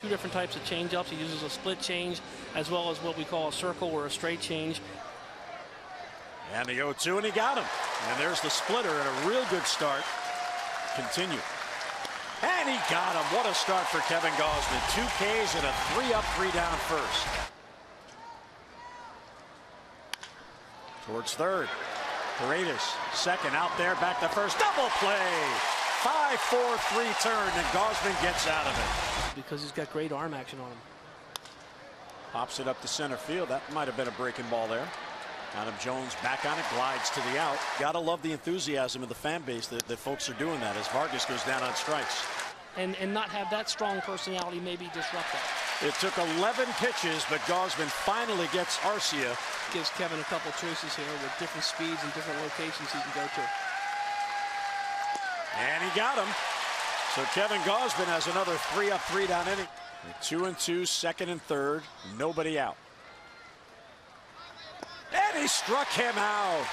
Two different types of changeups. He uses a split change as well as what we call a circle or a straight change. And the 0-2, and he got him. And there's the splitter and a real good start. Continue. And he got him. What a start for Kevin Gausman. Two Ks and a three up, three down first. Towards third. Paredes, second out there, back to first. Double play. 5-4-3 turn, and Gausman gets out of it. Because he's got great arm action on him. Pops it up to center field. That might have been a breaking ball there. Adam Jones back on it, glides to the out. Gotta love the enthusiasm of the fan base that, that folks are doing that as Vargas goes down on strikes. And, and not have that strong personality maybe disrupt that. It took 11 pitches, but Gausman finally gets Arcia. Gives Kevin a couple choices here with different speeds and different locations he can go to. And he got him. So Kevin Gausman has another three up, three down inning. Two and two, second and third, nobody out. And he struck him out.